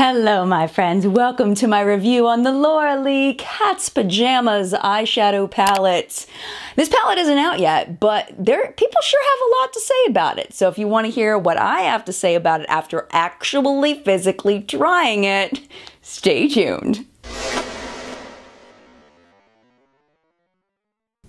Hello, my friends. Welcome to my review on the Laura Lee Cat's Pajamas eyeshadow palette. This palette isn't out yet, but there people sure have a lot to say about it. So if you want to hear what I have to say about it after actually physically trying it, stay tuned.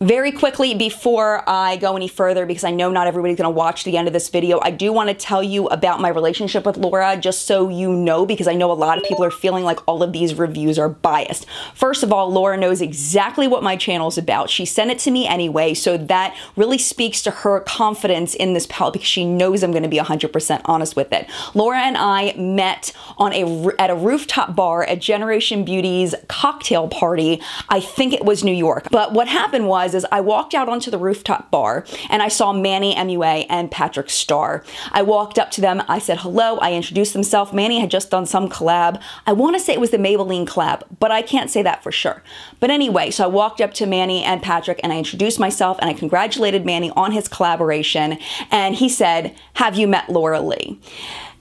Very quickly before I go any further, because I know not everybody's gonna watch the end of this video, I do wanna tell you about my relationship with Laura, just so you know, because I know a lot of people are feeling like all of these reviews are biased. First of all, Laura knows exactly what my channel is about. She sent it to me anyway, so that really speaks to her confidence in this palette because she knows I'm gonna be 100% honest with it. Laura and I met on a at a rooftop bar at Generation Beauty's cocktail party. I think it was New York. But what happened was is I walked out onto the rooftop bar and I saw Manny MUA and Patrick Starr. I walked up to them, I said hello, I introduced themselves. Manny had just done some collab. I want to say it was the Maybelline collab, but I can't say that for sure. But anyway, so I walked up to Manny and Patrick and I introduced myself and I congratulated Manny on his collaboration. And he said, Have you met Laura Lee?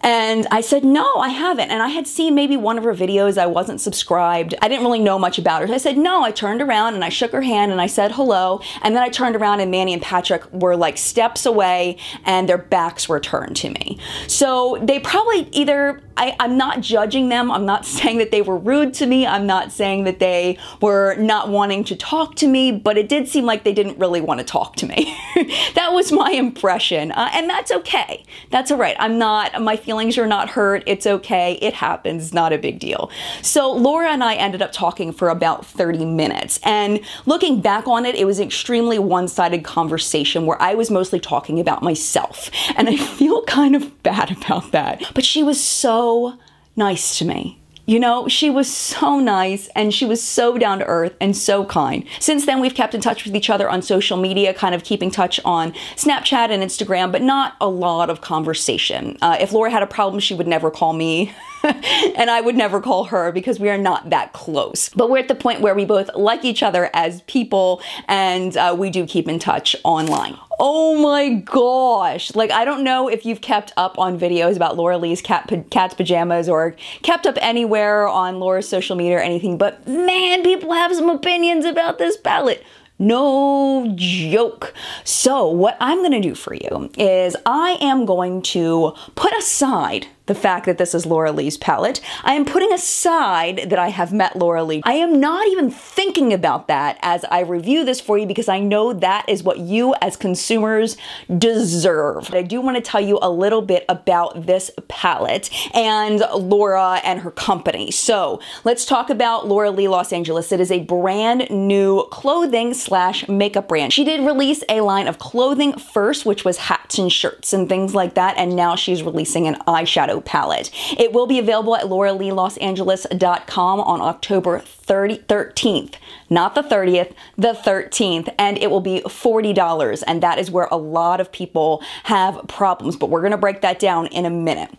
And I said, no, I haven't. And I had seen maybe one of her videos. I wasn't subscribed. I didn't really know much about her. So I said, no. I turned around and I shook her hand and I said hello. And then I turned around and Manny and Patrick were like steps away and their backs were turned to me. So they probably either, I, I'm not judging them. I'm not saying that they were rude to me. I'm not saying that they were not wanting to talk to me, but it did seem like they didn't really want to talk to me. that was my impression. Uh, and that's okay. That's all right. I'm not, my feelings you're not hurt. It's okay. It happens. Not a big deal. So Laura and I ended up talking for about 30 minutes. And looking back on it, it was an extremely one-sided conversation where I was mostly talking about myself. And I feel kind of bad about that. But she was so nice to me. You know, she was so nice and she was so down to earth and so kind. Since then, we've kept in touch with each other on social media, kind of keeping touch on Snapchat and Instagram, but not a lot of conversation. Uh, if Laura had a problem, she would never call me. and I would never call her because we are not that close. But we're at the point where we both like each other as people and uh, we do keep in touch online. Oh my gosh. Like, I don't know if you've kept up on videos about Laura Lee's cat, cat's pajamas or kept up anywhere on Laura's social media or anything, but man, people have some opinions about this palette. No joke. So, what I'm gonna do for you is I am going to put aside the fact that this is Laura Lee's palette. I am putting aside that I have met Laura Lee. I am not even thinking about that as I review this for you because I know that is what you as consumers deserve. I do want to tell you a little bit about this palette and Laura and her company. So let's talk about Laura Lee Los Angeles. It is a brand new clothing slash makeup brand. She did release a line of clothing first, which was hats and shirts and things like that. And now she's releasing an eyeshadow palette. It will be available at lauraleelosangeles.com on October 30, 13th, not the 30th, the 13th, and it will be $40. And that is where a lot of people have problems, but we're gonna break that down in a minute.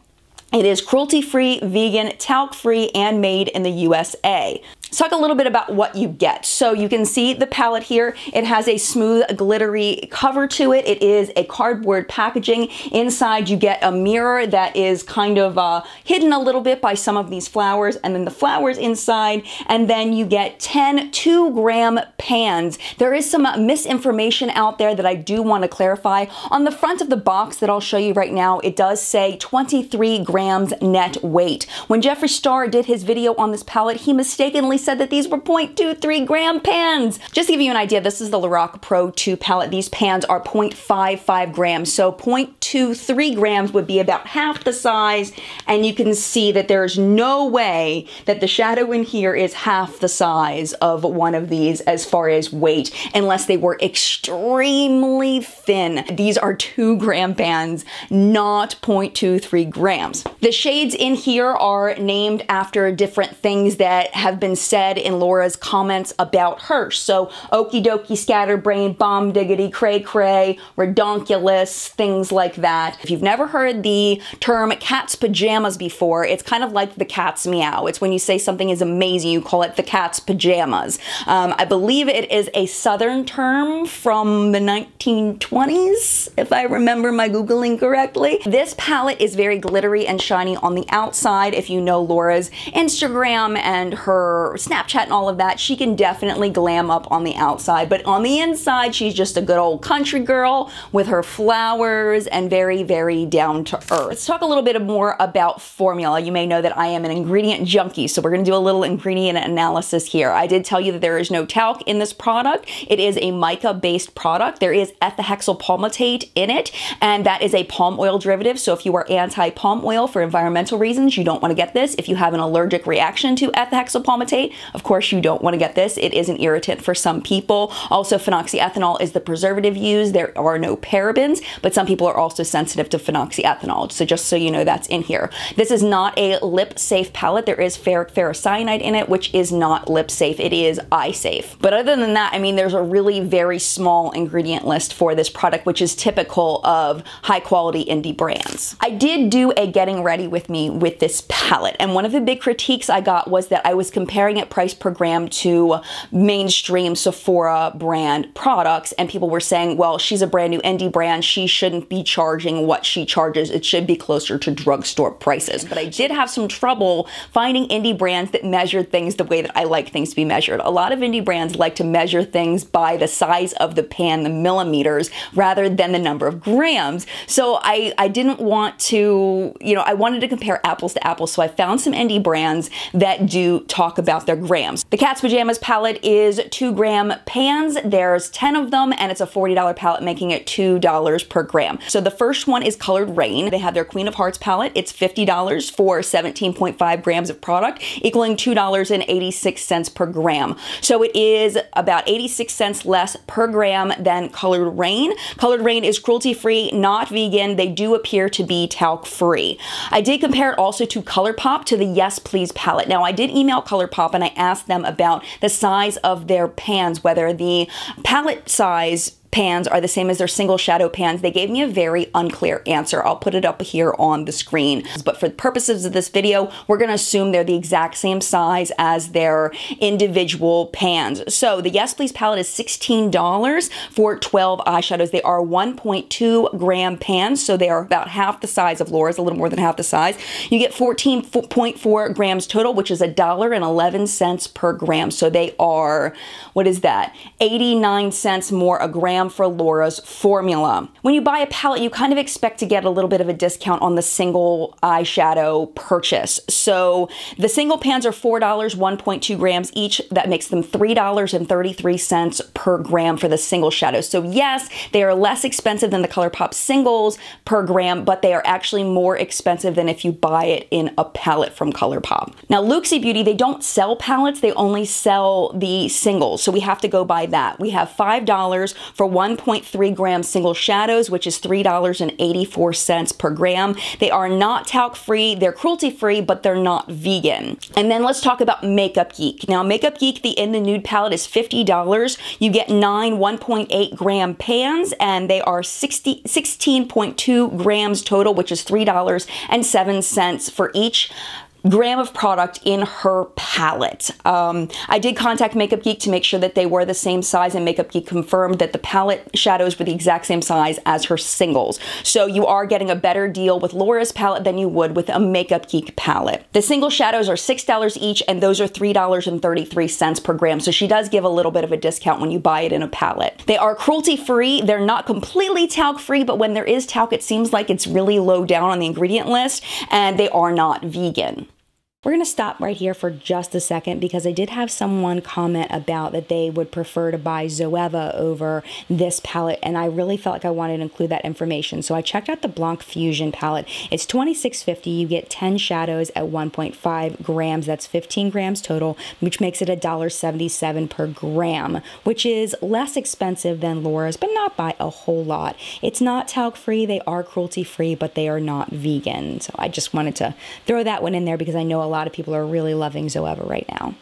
It is cruelty-free, vegan, talc-free, and made in the USA. Let's talk a little bit about what you get. So you can see the palette here. It has a smooth, glittery cover to it. It is a cardboard packaging. Inside you get a mirror that is kind of uh, hidden a little bit by some of these flowers and then the flowers inside and then you get 10 2 gram pans. There is some misinformation out there that I do want to clarify. On the front of the box that I'll show you right now, it does say 23 grams net weight. When Jeffree Star did his video on this palette, he mistakenly said that these were 0.23 gram pans. Just to give you an idea, this is the Lorac Pro 2 palette. These pans are 0.55 grams, so 0.23 grams would be about half the size, and you can see that there's no way that the shadow in here is half the size of one of these as far as weight, unless they were extremely thin. These are 2 gram pans, not 0.23 grams. The shades in here are named after different things that have been said in Laura's comments about her. So, okie dokie, scatterbrain, bomb diggity, cray cray, redonkulous, things like that. If you've never heard the term cat's pajamas before, it's kind of like the cat's meow. It's when you say something is amazing, you call it the cat's pajamas. Um, I believe it is a southern term from the 1920s, if I remember my Googling correctly. This palette is very glittery and shiny on the outside. If you know Laura's Instagram and her Snapchat and all of that, she can definitely glam up on the outside. But on the inside, she's just a good old country girl with her flowers and very, very down to earth. Let's talk a little bit more about formula. You may know that I am an ingredient junkie, so we're gonna do a little ingredient analysis here. I did tell you that there is no talc in this product. It is a mica-based product. There is ethylhexyl palmitate in it, and that is a palm oil derivative. So if you are anti-palm oil for environmental reasons, you don't wanna get this. If you have an allergic reaction to ethylhexyl palmitate, of course you don't wanna get this. It is an irritant for some people. Also, phenoxyethanol is the preservative used. There are no parabens, but some people are also sensitive to phenoxyethanol. So just so you know, that's in here. This is not a lip safe palette. There is ferric ferrocyanide in it, which is not lip safe. It is eye safe. But other than that, I mean, there's a really very small ingredient list for this product, which is typical of high quality indie brands. I did do a getting ready with me with this palette. And one of the big critiques I got was that I was comparing it price per gram to mainstream Sephora brand products. And people were saying, well, she's a brand new indie brand. She shouldn't be charging what she charges. It should be closer to drugstore prices. But I did have some trouble finding indie brands that measured things the way that I like things to be measured. A lot of indie brands like to measure things by the size of the pan, the millimeters, rather than the number of grams. So I, I didn't want to, you know, I wanted to compare apples to apples. So I found some indie brands that do talk about their grams. The Cat's Pajamas palette is two gram pans. There's 10 of them and it's a $40 palette, making it $2 per gram. So the first one is Coloured Raine. They have their Queen of Hearts palette. It's $50 for 17.5 grams of product, equaling $2.86 per gram. So it is about 86 cents less per gram than Coloured Raine. Coloured Raine is cruelty free, not vegan. They do appear to be talc free. I did compare it also to ColourPop to the Yes Please palette. Now I did email ColourPop and I asked them about the size of their pans, whether the palette size pans are the same as their single shadow pans. They gave me a very unclear answer. I'll put it up here on the screen. But for the purposes of this video, we're gonna assume they're the exact same size as their individual pans. So the Yes Please palette is $16 for 12 eyeshadows. They are 1.2 gram pans, so they are about half the size of Laura's, a little more than half the size. You get 14.4 grams total, which is a dollar and 11 cents per gram. So they are, what is that? 89 cents more a gram for Laura's formula. When you buy a palette, you kind of expect to get a little bit of a discount on the single eyeshadow purchase. So the single pans are $4, 1.2 grams each. That makes them $3.33 per gram for the single shadow. So yes, they are less expensive than the ColourPop singles per gram, but they are actually more expensive than if you buy it in a palette from ColourPop. Now, Luxie Beauty, they don't sell palettes, they only sell the singles. So we have to go by that. We have $5 for 1.3 gram single shadows, which is $3.84 per gram. They are not talc free, they're cruelty free, but they're not vegan. And then let's talk about Makeup Geek. Now, Makeup Geek, the In the Nude palette is $50. You get nine 1.8 gram pans, and they are 60, 16.2 grams total, which is $3.07 for each gram of product in her palette. Um, I did contact Makeup Geek to make sure that they were the same size and Makeup Geek confirmed that the palette shadows were the exact same size as her singles. So you are getting a better deal with Laura's palette than you would with a Makeup Geek palette. The single shadows are $6 each and those are $3.33 per gram. So she does give a little bit of a discount when you buy it in a palette. They are cruelty free. They're not completely talc free, but when there is talc, it seems like it's really low down on the ingredient list and they are not vegan. We're going to stop right here for just a second because I did have someone comment about that they would prefer to buy Zoeva over this palette, and I really felt like I wanted to include that information. So I checked out the Blanc Fusion palette. It's $26.50. You get 10 shadows at 1.5 grams. That's 15 grams total, which makes it $1.77 per gram, which is less expensive than Laura's, but not by a whole lot. It's not talc free. They are cruelty free, but they are not vegan. So I just wanted to throw that one in there because I know a lot of people are really loving Zoeva right now.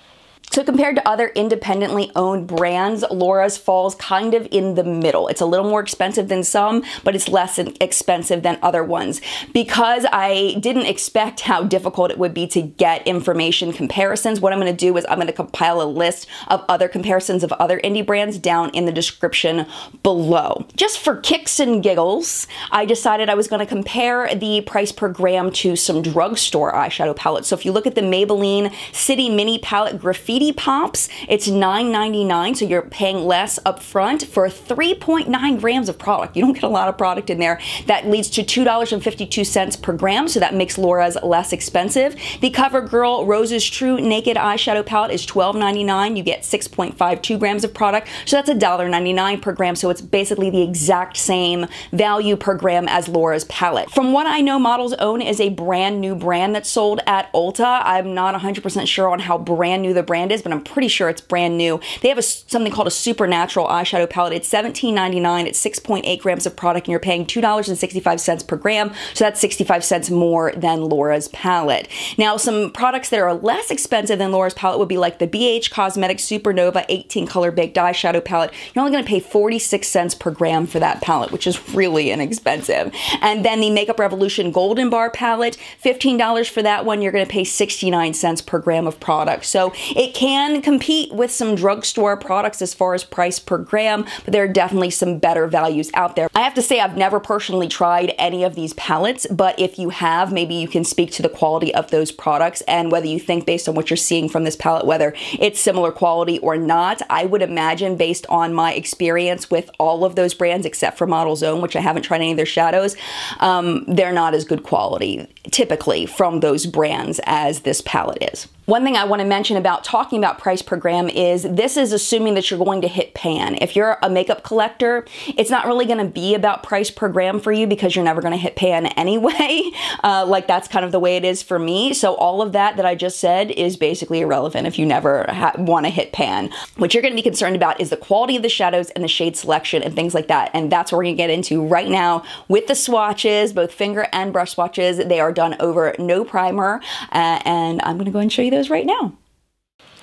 So compared to other independently owned brands, Laura's falls kind of in the middle. It's a little more expensive than some, but it's less expensive than other ones. Because I didn't expect how difficult it would be to get information comparisons, what I'm going to do is I'm going to compile a list of other comparisons of other indie brands down in the description below. Just for kicks and giggles, I decided I was going to compare the price per gram to some drugstore eyeshadow palettes. So if you look at the Maybelline City Mini Palette Graffiti Pops. It's $9.99, so you're paying less up front for 3.9 grams of product. You don't get a lot of product in there. That leads to $2.52 per gram, so that makes Laura's less expensive. The CoverGirl Roses True Naked Eyeshadow Palette is $12.99. You get 6.52 grams of product, so that's $1.99 per gram, so it's basically the exact same value per gram as Laura's palette. From what I know, Models Own is a brand new brand that's sold at Ulta. I'm not 100% sure on how brand new the brand brand is, but I'm pretty sure it's brand new. They have a, something called a supernatural eyeshadow palette. It's $17.99. It's 6.8 grams of product, and you're paying $2.65 per gram. So that's 65 cents more than Laura's palette. Now, some products that are less expensive than Laura's palette would be like the BH Cosmetics Supernova 18 color baked eyeshadow palette. You're only going to pay 46 cents per gram for that palette, which is really inexpensive. And then the Makeup Revolution Golden Bar palette, $15 for that one. You're going to pay 69 cents per gram of product. So it can compete with some drugstore products as far as price per gram, but there are definitely some better values out there. I have to say I've never personally tried any of these palettes, but if you have, maybe you can speak to the quality of those products and whether you think based on what you're seeing from this palette, whether it's similar quality or not. I would imagine based on my experience with all of those brands except for Models Own, which I haven't tried any of their shadows, um, they're not as good quality typically from those brands as this palette is. One thing I want to mention about talking about price per gram is this is assuming that you're going to hit pan. If you're a makeup collector, it's not really going to be about price per gram for you because you're never going to hit pan anyway. Uh, like that's kind of the way it is for me. So all of that that I just said is basically irrelevant if you never want to hit pan. What you're going to be concerned about is the quality of the shadows and the shade selection and things like that. And that's what we're going to get into right now with the swatches, both finger and brush swatches. They are done over no primer. Uh, and I'm going to go and show you those right now.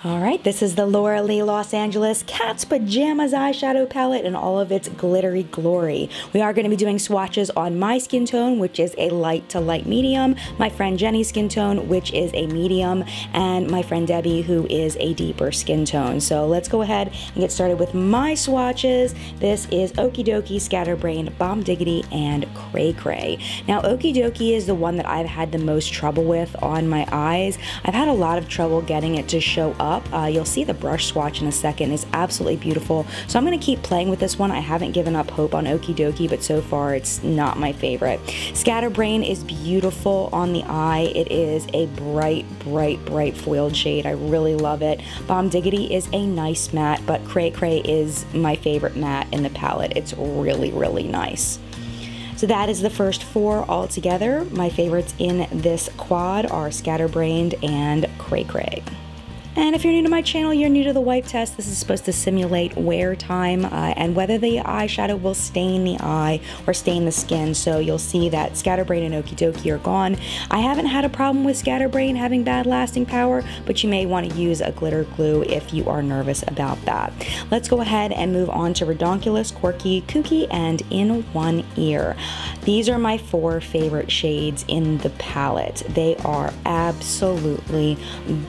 All right, this is the Laura Lee Los Angeles Cat's Pajamas eyeshadow palette in all of its glittery glory. We are going to be doing swatches on my skin tone, which is a light to light medium, my friend Jenny's skin tone, which is a medium, and my friend Debbie, who is a deeper skin tone. So let's go ahead and get started with my swatches. This is Okie Dokie, Scatterbrain, Bomb Diggity, and Cray Cray. Now, Okie Dokie is the one that I've had the most trouble with on my eyes. I've had a lot of trouble getting it to show up up. Uh, you'll see the brush swatch in a second. It's absolutely beautiful. So I'm going to keep playing with this one. I haven't given up hope on Okie Dokie, but so far it's not my favorite. Scatterbrain is beautiful on the eye. It is a bright, bright, bright foiled shade. I really love it. Bomb Diggity is a nice matte, but Cray Cray is my favorite matte in the palette. It's really, really nice. So that is the first four all together. My favorites in this quad are Scatterbrained and Cray Cray. And if you're new to my channel, you're new to the wipe test, this is supposed to simulate wear time uh, and whether the eyeshadow will stain the eye or stain the skin. So you'll see that Scatterbrain and Okie Dokie are gone. I haven't had a problem with Scatterbrain having bad lasting power, but you may want to use a glitter glue if you are nervous about that. Let's go ahead and move on to Ridonkulous, Quirky, Kooky, and In One Ear. These are my four favorite shades in the palette. They are absolutely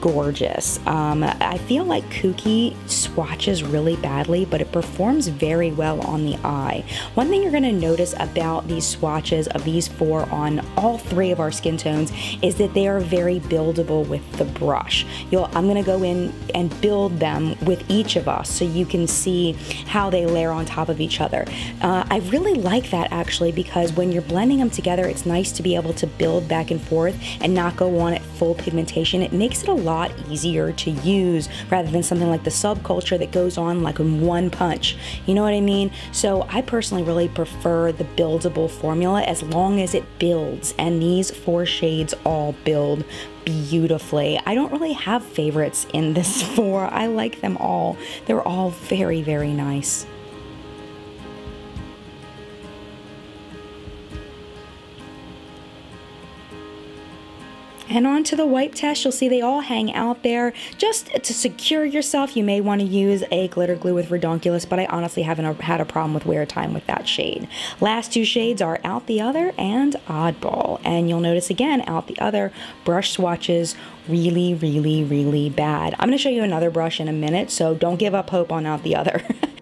gorgeous. I feel like Kooky swatches really badly, but it performs very well on the eye. One thing you're going to notice about these swatches of these four on all three of our skin tones is that they are very buildable with the brush. You'll, I'm going to go in and build them with each of us so you can see how they layer on top of each other. Uh, I really like that actually because when you're blending them together, it's nice to be able to build back and forth and not go on at full pigmentation. It makes it a lot easier to to use rather than something like the subculture that goes on like in one punch. You know what I mean? So I personally really prefer the buildable formula as long as it builds, and these four shades all build beautifully. I don't really have favorites in this four. I like them all. They're all very, very nice. And on to the wipe test, you'll see they all hang out there. Just to secure yourself, you may want to use a glitter glue with Ridonkulous, but I honestly haven't had a problem with wear time with that shade. Last two shades are Out the Other and Oddball. And you'll notice again, Out the Other, brush swatches really, really, really bad. I'm going to show you another brush in a minute, so don't give up hope on Out the Other.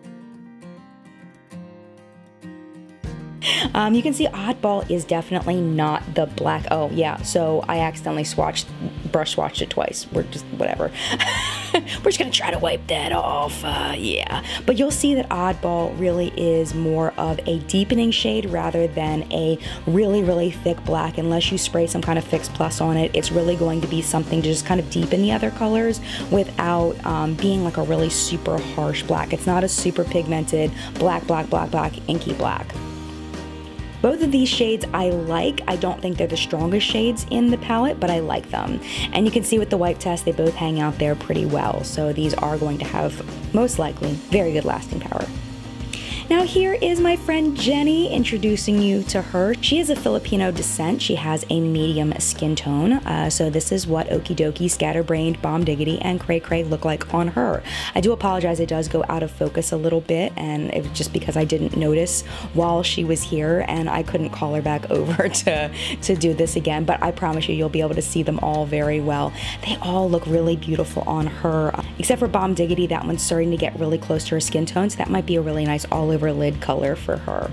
Um, you can see Oddball is definitely not the black. Oh, yeah. So I accidentally swatched, brush swatched it twice. We're just, whatever. We're just going to try to wipe that off. Uh, yeah. But you'll see that Oddball really is more of a deepening shade rather than a really, really thick black. Unless you spray some kind of Fix Plus on it, it's really going to be something to just kind of deepen the other colors without um, being like a really super harsh black. It's not a super pigmented black, black, black, black, inky black. Both of these shades I like. I don't think they're the strongest shades in the palette, but I like them. And you can see with the wipe test, they both hang out there pretty well. So these are going to have, most likely, very good lasting power. Now here is my friend Jenny introducing you to her. She is a Filipino descent. She has a medium skin tone. Uh, so this is what Okie Dokie, Scatterbrained, Bomb Diggity, and Cray Cray look like on her. I do apologize, it does go out of focus a little bit and it was just because I didn't notice while she was here and I couldn't call her back over to, to do this again, but I promise you, you'll be able to see them all very well. They all look really beautiful on her, except for Bomb Diggity, that one's starting to get really close to her skin tone, so that might be a really nice olive over lid color for her.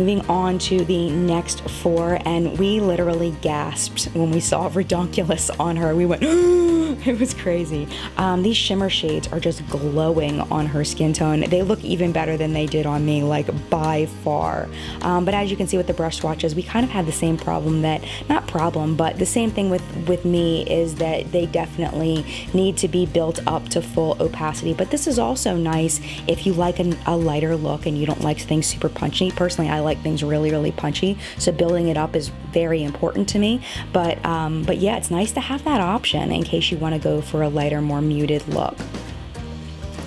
Moving on to the next four, and we literally gasped when we saw Ridonkulous on her. We went, it was crazy. Um, these shimmer shades are just glowing on her skin tone. They look even better than they did on me, like by far. Um, but as you can see with the brush swatches, we kind of had the same problem that, not problem, but the same thing with, with me is that they definitely need to be built up to full opacity. But this is also nice if you like an, a lighter look and you don't like things super punchy. Personally, I like like things really, really punchy. So building it up is very important to me. But, um, but yeah, it's nice to have that option in case you want to go for a lighter, more muted look.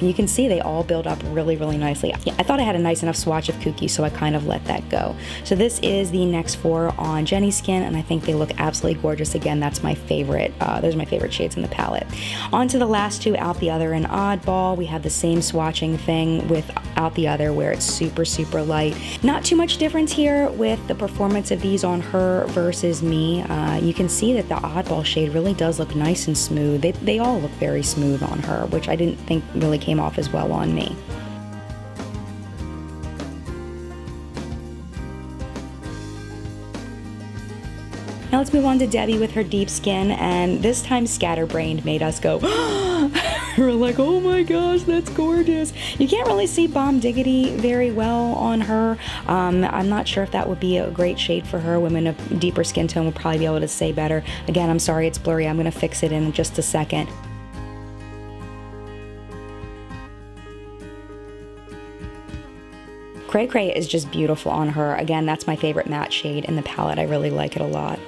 You can see they all build up really, really nicely. Yeah, I thought I had a nice enough swatch of Kooky, so I kind of let that go. So this is the next four on Jenny's skin, and I think they look absolutely gorgeous. Again, that's my favorite. Uh, those are my favorite shades in the palette. On to the last two, Out the Other and Oddball. We have the same swatching thing with Out the Other, where it's super, super light. Not too much difference here with the performance of these on her versus me. Uh, you can see that the Oddball shade really does look nice and smooth. They, they all look very smooth on her, which I didn't think really came came off as well on me. Now let's move on to Debbie with her deep skin, and this time Scatterbrained made us go, we're like, oh my gosh, that's gorgeous. You can't really see Bomb Diggity very well on her. Um, I'm not sure if that would be a great shade for her. Women of deeper skin tone would probably be able to say better. Again, I'm sorry it's blurry. I'm going to fix it in just a second. Cray Cray is just beautiful on her. Again, that's my favorite matte shade in the palette. I really like it a lot.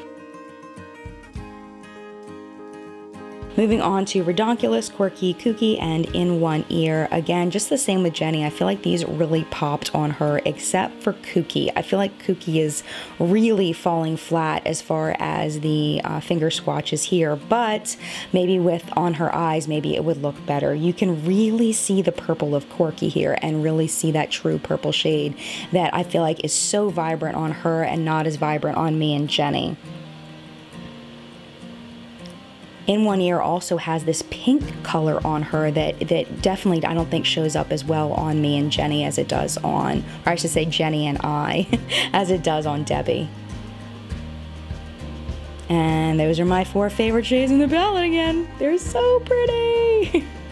Moving on to Ridonkulous, Quirky, Kooky, and In One Ear. Again, just the same with Jenny. I feel like these really popped on her, except for Kooky. I feel like Kooky is really falling flat as far as the uh, finger swatches here, but maybe with on her eyes, maybe it would look better. You can really see the purple of Quirky here and really see that true purple shade that I feel like is so vibrant on her and not as vibrant on me and Jenny in one ear also has this pink color on her that, that definitely I don't think shows up as well on me and Jenny as it does on, or I should say Jenny and I, as it does on Debbie. And those are my four favorite shades in the palette again. They're so pretty.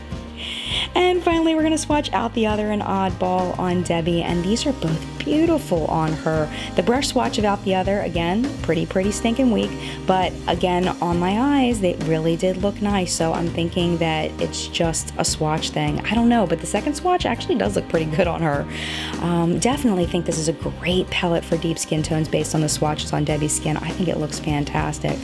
And finally, we're going to swatch out the other and oddball on Debbie, and these are both beautiful on her. The brush swatch of out the other, again, pretty, pretty stinking weak, but again, on my eyes, they really did look nice, so I'm thinking that it's just a swatch thing. I don't know, but the second swatch actually does look pretty good on her. Um, definitely think this is a great palette for deep skin tones based on the swatches on Debbie's skin. I think it looks fantastic.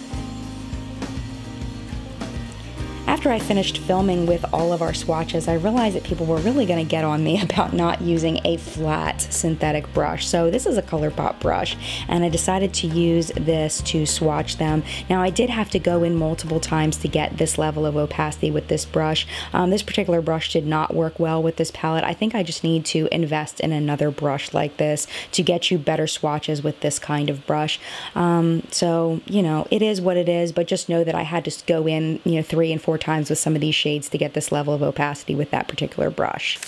After I finished filming with all of our swatches, I realized that people were really going to get on me about not using a flat synthetic brush. So this is a ColourPop brush, and I decided to use this to swatch them. Now I did have to go in multiple times to get this level of opacity with this brush. Um, this particular brush did not work well with this palette. I think I just need to invest in another brush like this to get you better swatches with this kind of brush. Um, so, you know, it is what it is, but just know that I had to go in, you know, three and four times with some of these shades to get this level of opacity with that particular brush.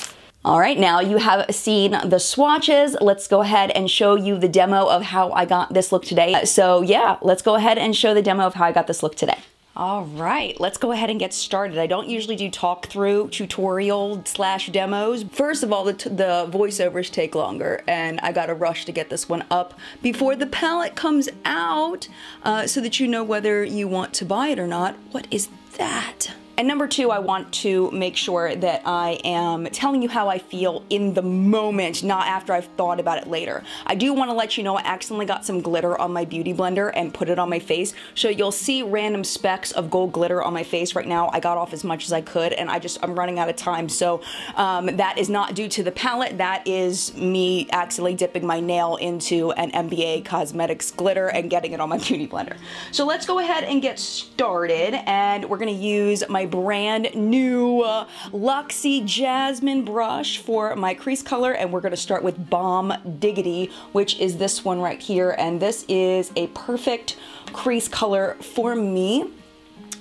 All right, now you have seen the swatches. Let's go ahead and show you the demo of how I got this look today. So yeah, let's go ahead and show the demo of how I got this look today. All right, let's go ahead and get started. I don't usually do talk through tutorial slash demos. First of all, the, the voiceovers take longer and I got a rush to get this one up before the palette comes out uh, so that you know whether you want to buy it or not. What is that? And number two, I want to make sure that I am telling you how I feel in the moment, not after I've thought about it later. I do want to let you know I accidentally got some glitter on my beauty blender and put it on my face. So you'll see random specks of gold glitter on my face right now. I got off as much as I could and I just, I'm running out of time. So um, that is not due to the palette. That is me accidentally dipping my nail into an MBA Cosmetics glitter and getting it on my beauty blender. So let's go ahead and get started and we're going to use my brand new uh, Luxie Jasmine brush for my crease color and we're going to start with Bomb Diggity which is this one right here and this is a perfect crease color for me.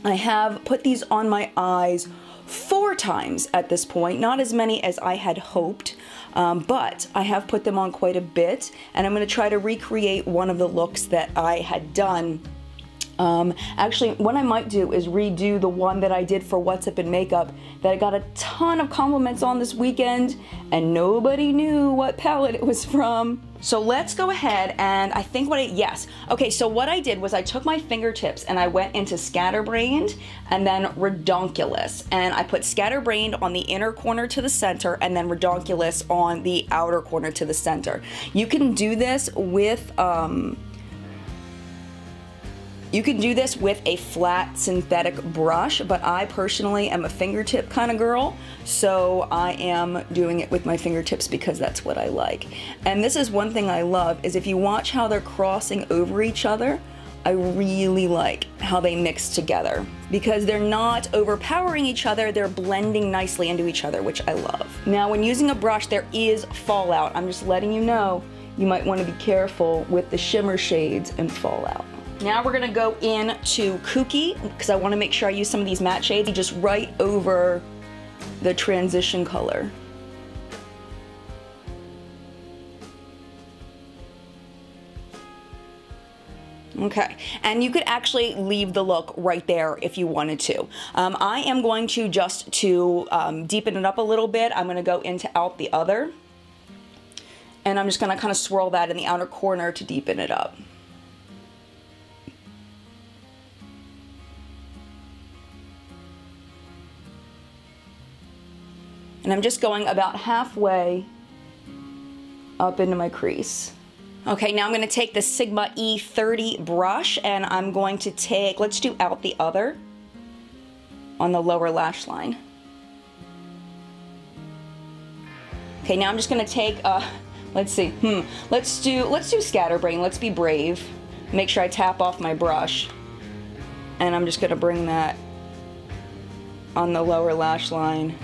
I have put these on my eyes four times at this point, not as many as I had hoped, um, but I have put them on quite a bit and I'm going to try to recreate one of the looks that I had done um, actually, what I might do is redo the one that I did for What's Up in Makeup that I got a ton of compliments on this weekend and nobody knew what palette it was from. So let's go ahead and I think what I, yes. Okay, so what I did was I took my fingertips and I went into Scatterbrained and then Ridonkulous. And I put Scatterbrained on the inner corner to the center and then Ridonkulous on the outer corner to the center. You can do this with, um, you can do this with a flat synthetic brush, but I personally am a fingertip kind of girl, so I am doing it with my fingertips because that's what I like. And this is one thing I love, is if you watch how they're crossing over each other, I really like how they mix together because they're not overpowering each other, they're blending nicely into each other, which I love. Now, when using a brush, there is fallout. I'm just letting you know, you might want to be careful with the shimmer shades and fallout. Now we're gonna go into Kooky, because I wanna make sure I use some of these matte shades just right over the transition color. Okay, and you could actually leave the look right there if you wanted to. Um, I am going to just to um, deepen it up a little bit, I'm gonna go into out the other. And I'm just gonna kind of swirl that in the outer corner to deepen it up. And I'm just going about halfway up into my crease. Okay, now I'm gonna take the Sigma E30 brush and I'm going to take, let's do out the other on the lower lash line. Okay, now I'm just gonna take, uh, let's see, hmm, let's do, let's do scatterbrain, let's be brave. Make sure I tap off my brush. And I'm just gonna bring that on the lower lash line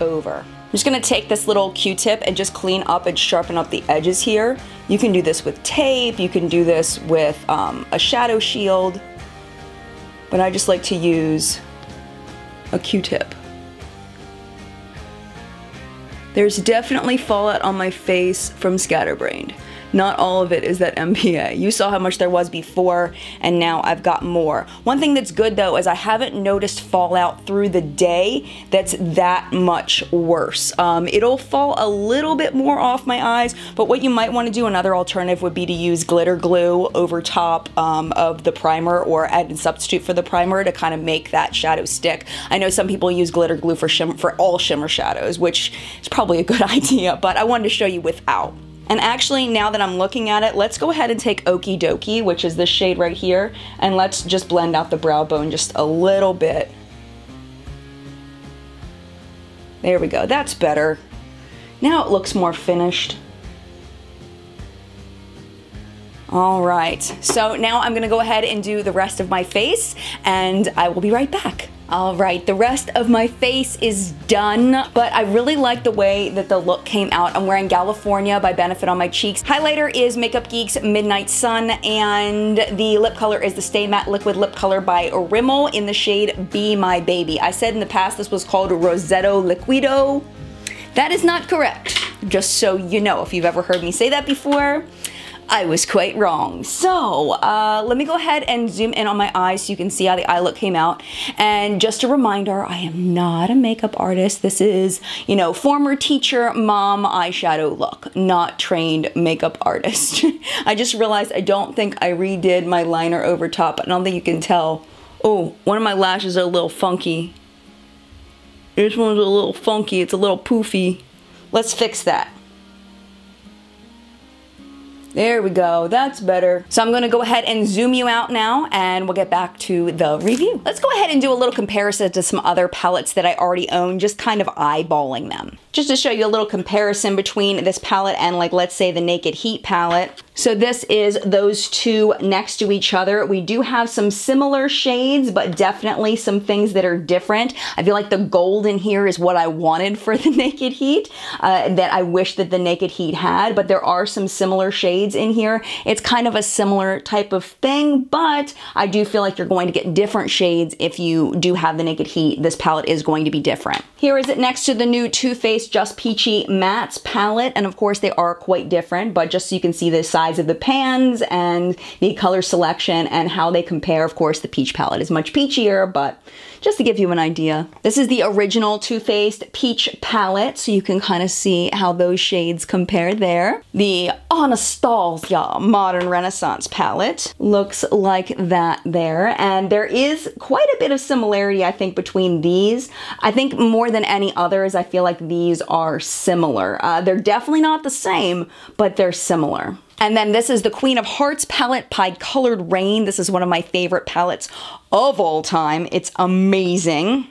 over. I'm just gonna take this little Q-tip and just clean up and sharpen up the edges here. You can do this with tape, you can do this with um, a shadow shield, but I just like to use a Q-tip. There's definitely fallout on my face from Scatterbrained not all of it is that MBA. You saw how much there was before, and now I've got more. One thing that's good though is I haven't noticed fallout through the day that's that much worse. Um, it'll fall a little bit more off my eyes, but what you might want to do, another alternative would be to use glitter glue over top um, of the primer or add a substitute for the primer to kind of make that shadow stick. I know some people use glitter glue for, shimmer, for all shimmer shadows, which is probably a good idea, but I wanted to show you without. And actually, now that I'm looking at it, let's go ahead and take Okie Dokie, which is this shade right here, and let's just blend out the brow bone just a little bit. There we go, that's better. Now it looks more finished. All right, so now I'm gonna go ahead and do the rest of my face and I will be right back. All right, the rest of my face is done, but I really like the way that the look came out. I'm wearing GALifornia by Benefit on my cheeks. Highlighter is Makeup Geek's Midnight Sun, and the lip color is the Stay Matte Liquid Lip Color by Rimmel in the shade Be My Baby. I said in the past this was called Rosetto Liquido. That is not correct, just so you know if you've ever heard me say that before. I was quite wrong. So uh, let me go ahead and zoom in on my eyes so you can see how the eye look came out. And just a reminder, I am not a makeup artist. This is, you know, former teacher, mom, eyeshadow look, not trained makeup artist. I just realized I don't think I redid my liner over top. I don't think you can tell. Oh, one of my lashes are a little funky. This one's a little funky. It's a little poofy. Let's fix that. There we go, that's better. So I'm gonna go ahead and zoom you out now and we'll get back to the review. Let's go ahead and do a little comparison to some other palettes that I already own, just kind of eyeballing them. Just to show you a little comparison between this palette and like, let's say the Naked Heat palette. So this is those two next to each other. We do have some similar shades, but definitely some things that are different. I feel like the gold in here is what I wanted for the Naked Heat, uh, that I wish that the Naked Heat had, but there are some similar shades in here. It's kind of a similar type of thing, but I do feel like you're going to get different shades if you do have the Naked Heat. This palette is going to be different. Here is it next to the new Too Faced Just Peachy Mattes palette, and of course they are quite different, but just so you can see the size of the pans and the color selection and how they compare. Of course, the peach palette is much peachier, but just to give you an idea. This is the original Too Faced Peach palette, so you can kind of see how those shades compare there. The Anastasia Modern Renaissance palette looks like that there, and there is quite a bit of similarity, I think, between these. I think more than any others, I feel like these are similar. Uh, they're definitely not the same, but they're similar. And then this is the Queen of Hearts palette by Coloured Raine. This is one of my favorite palettes of all time. It's amazing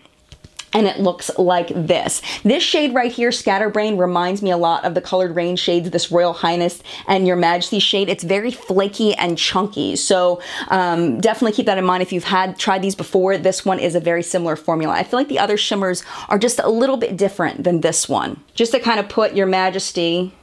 and it looks like this. This shade right here, Scatterbrain, reminds me a lot of the Coloured Raine shades, this Royal Highness and Your Majesty shade. It's very flaky and chunky, so um, definitely keep that in mind if you've had tried these before. This one is a very similar formula. I feel like the other shimmers are just a little bit different than this one. Just to kind of put Your Majesty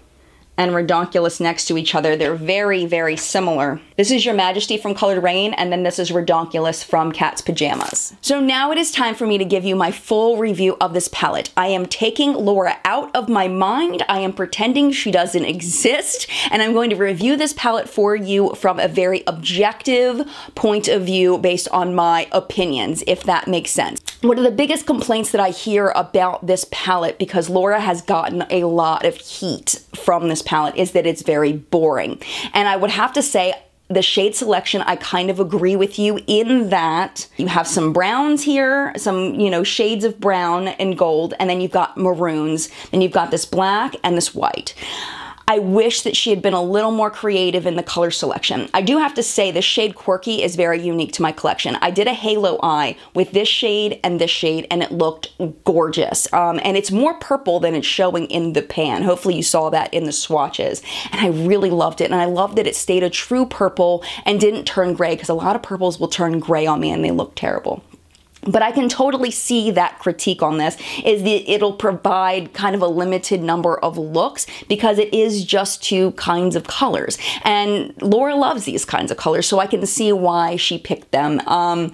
and Ridonkulous next to each other. They're very, very similar. This is Your Majesty from Coloured Raine, and then this is Ridonkulous from Cat's Pajamas. So now it is time for me to give you my full review of this palette. I am taking Laura out of my mind. I am pretending she doesn't exist, and I'm going to review this palette for you from a very objective point of view based on my opinions, if that makes sense. One of the biggest complaints that I hear about this palette, because Laura has gotten a lot of heat from this palette is that it's very boring. And I would have to say, the shade selection, I kind of agree with you in that you have some browns here, some, you know, shades of brown and gold, and then you've got maroons, then you've got this black and this white. I wish that she had been a little more creative in the color selection. I do have to say the shade Quirky is very unique to my collection. I did a halo eye with this shade and this shade and it looked gorgeous. Um, and it's more purple than it's showing in the pan. Hopefully you saw that in the swatches. And I really loved it. And I loved that it stayed a true purple and didn't turn gray because a lot of purples will turn gray on me and they look terrible but I can totally see that critique on this is that it'll provide kind of a limited number of looks because it is just two kinds of colors. And Laura loves these kinds of colors, so I can see why she picked them. Um,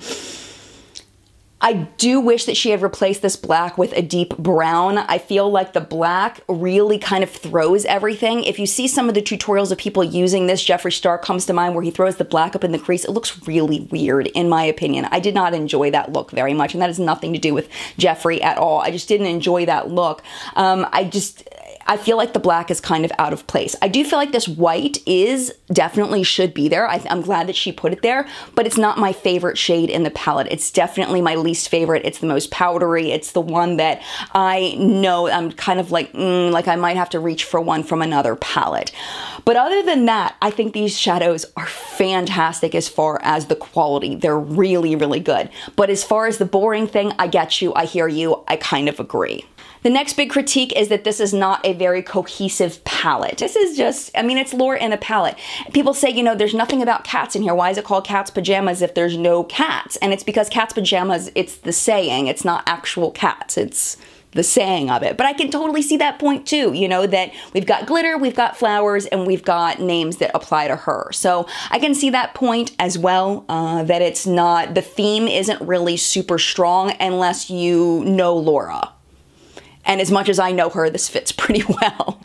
I do wish that she had replaced this black with a deep brown. I feel like the black really kind of throws everything. If you see some of the tutorials of people using this, Jeffree Star comes to mind where he throws the black up in the crease. It looks really weird in my opinion. I did not enjoy that look very much and that has nothing to do with Jeffree at all. I just didn't enjoy that look. Um, I just, I feel like the black is kind of out of place. I do feel like this white is definitely should be there. I, am glad that she put it there, but it's not my favorite shade in the palette. It's definitely my least favorite. It's the most powdery. It's the one that I know I'm kind of like, mm, like I might have to reach for one from another palette. But other than that, I think these shadows are fantastic as far as the quality. They're really, really good. But as far as the boring thing, I get you. I hear you. I kind of agree. The next big critique is that this is not a very cohesive palette. This is just, I mean, it's Laura in a palette. People say, you know, there's nothing about cats in here. Why is it called cat's pajamas if there's no cats? And it's because cat's pajamas, it's the saying, it's not actual cats. It's the saying of it. But I can totally see that point too, you know, that we've got glitter, we've got flowers, and we've got names that apply to her. So I can see that point as well, uh, that it's not, the theme isn't really super strong unless you know Laura. And as much as I know her, this fits pretty well.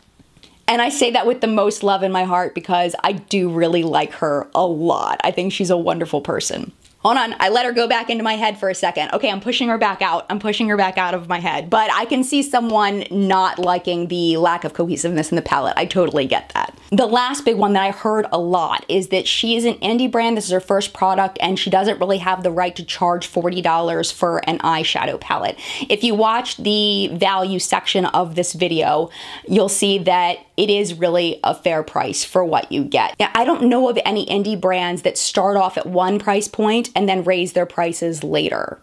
And I say that with the most love in my heart because I do really like her a lot. I think she's a wonderful person. Hold on, I let her go back into my head for a second. Okay, I'm pushing her back out. I'm pushing her back out of my head. But I can see someone not liking the lack of cohesiveness in the palette. I totally get that. The last big one that I heard a lot is that she is an indie brand. This is her first product and she doesn't really have the right to charge $40 for an eyeshadow palette. If you watch the value section of this video, you'll see that it is really a fair price for what you get. Now, I don't know of any indie brands that start off at one price point and then raise their prices later.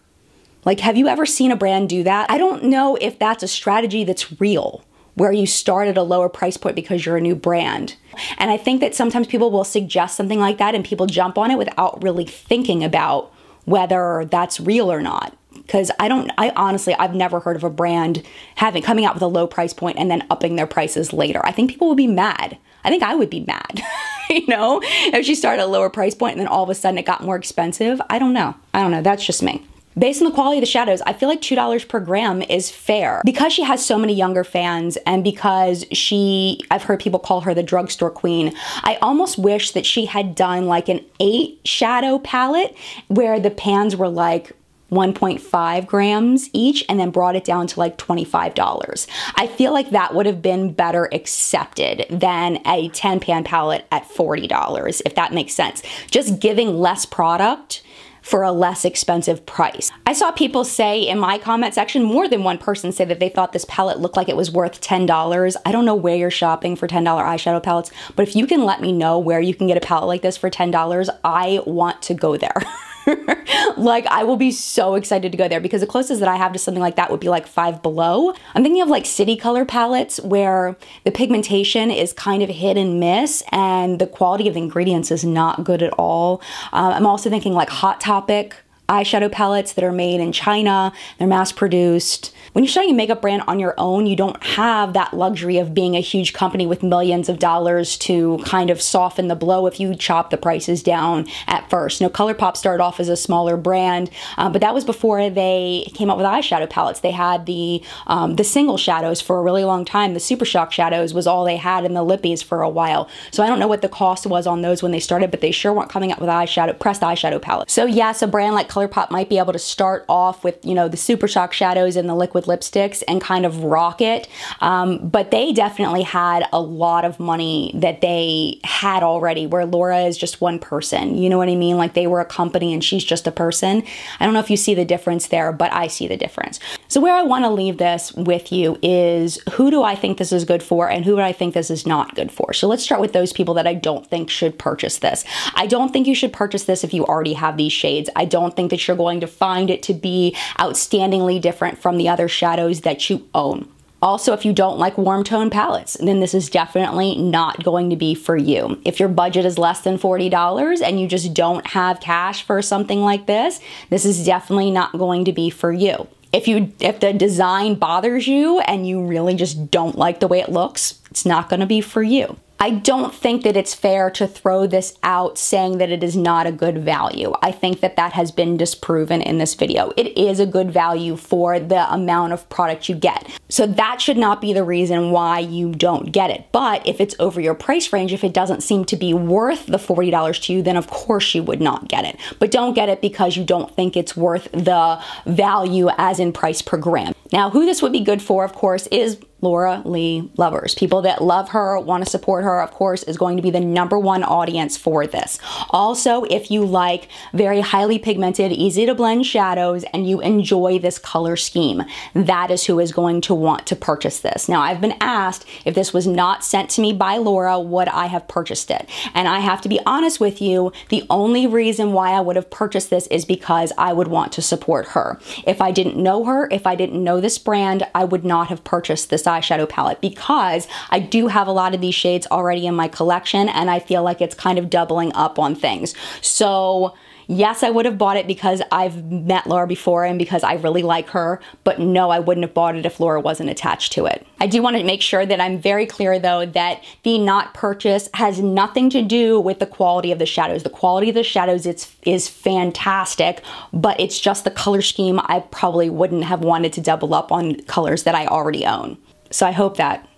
Like, have you ever seen a brand do that? I don't know if that's a strategy that's real where you start at a lower price point because you're a new brand. And I think that sometimes people will suggest something like that and people jump on it without really thinking about whether that's real or not because I don't I honestly I've never heard of a brand having coming out with a low price point and then upping their prices later. I think people would be mad. I think I would be mad. you know, if she started at a lower price point and then all of a sudden it got more expensive. I don't know. I don't know. That's just me. Based on the quality of the shadows, I feel like $2 per gram is fair. Because she has so many younger fans and because she, I've heard people call her the drugstore queen, I almost wish that she had done like an eight shadow palette where the pans were like 1.5 grams each and then brought it down to like $25. I feel like that would have been better accepted than a 10 pan palette at $40, if that makes sense. Just giving less product for a less expensive price. I saw people say in my comment section, more than one person say that they thought this palette looked like it was worth $10. I don't know where you're shopping for $10 eyeshadow palettes, but if you can let me know where you can get a palette like this for $10, I want to go there. like I will be so excited to go there because the closest that I have to something like that would be like Five Below. I'm thinking of like city color palettes where the pigmentation is kind of hit and miss and the quality of the ingredients is not good at all. Uh, I'm also thinking like Hot Topic eyeshadow palettes that are made in China, they're mass produced. When you're starting a makeup brand on your own, you don't have that luxury of being a huge company with millions of dollars to kind of soften the blow if you chop the prices down at first. You know, ColourPop started off as a smaller brand, uh, but that was before they came up with eyeshadow palettes. They had the um, the single shadows for a really long time. The Super Shock shadows was all they had, and the lippies for a while. So I don't know what the cost was on those when they started, but they sure weren't coming up with eyeshadow pressed eyeshadow palettes. So yes, a brand like ColourPop might be able to start off with, you know, the Super Shock shadows and the liquid lipsticks and kind of rock it. Um, but they definitely had a lot of money that they had already, where Laura is just one person. You know what I mean? Like they were a company and she's just a person. I don't know if you see the difference there, but I see the difference. So where I want to leave this with you is who do I think this is good for and who do I think this is not good for? So let's start with those people that I don't think should purchase this. I don't think you should purchase this if you already have these shades. I don't think that you're going to find it to be outstandingly different from the other shadows that you own. Also, if you don't like warm tone palettes, then this is definitely not going to be for you. If your budget is less than $40 and you just don't have cash for something like this, this is definitely not going to be for you. If you if the design bothers you and you really just don't like the way it looks, it's not going to be for you. I don't think that it's fair to throw this out saying that it is not a good value. I think that that has been disproven in this video. It is a good value for the amount of product you get. So that should not be the reason why you don't get it. But if it's over your price range, if it doesn't seem to be worth the $40 to you, then of course you would not get it. But don't get it because you don't think it's worth the value as in price per gram. Now, who this would be good for, of course, is Laura Lee lovers. People that love her, want to support her, of course, is going to be the number one audience for this. Also, if you like very highly pigmented, easy to blend shadows and you enjoy this color scheme, that is who is going to want to purchase this. Now, I've been asked if this was not sent to me by Laura, would I have purchased it? And I have to be honest with you, the only reason why I would have purchased this is because I would want to support her. If I didn't know her, if I didn't know know this brand, I would not have purchased this eyeshadow palette because I do have a lot of these shades already in my collection and I feel like it's kind of doubling up on things. So Yes, I would have bought it because I've met Laura before and because I really like her, but no, I wouldn't have bought it if Laura wasn't attached to it. I do want to make sure that I'm very clear though that the not purchase has nothing to do with the quality of the shadows. The quality of the shadows it's, is fantastic, but it's just the color scheme I probably wouldn't have wanted to double up on colors that I already own. So I hope that,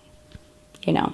you know,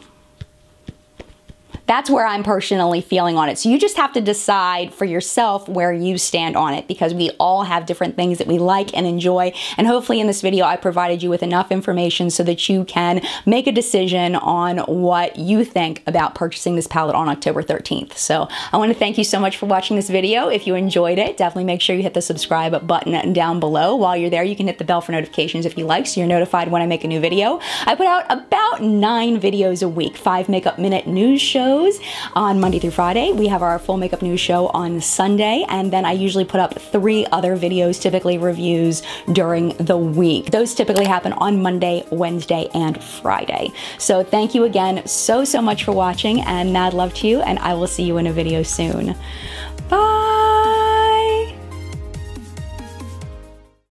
that's where I'm personally feeling on it. So you just have to decide for yourself where you stand on it because we all have different things that we like and enjoy. And hopefully in this video, I provided you with enough information so that you can make a decision on what you think about purchasing this palette on October 13th. So I want to thank you so much for watching this video. If you enjoyed it, definitely make sure you hit the subscribe button down below. While you're there, you can hit the bell for notifications if you like so you're notified when I make a new video. I put out about nine videos a week, five makeup minute news shows on Monday through Friday. We have our full makeup news show on Sunday, and then I usually put up three other videos, typically reviews during the week. Those typically happen on Monday, Wednesday, and Friday. So thank you again so, so much for watching, and mad love to you, and I will see you in a video soon.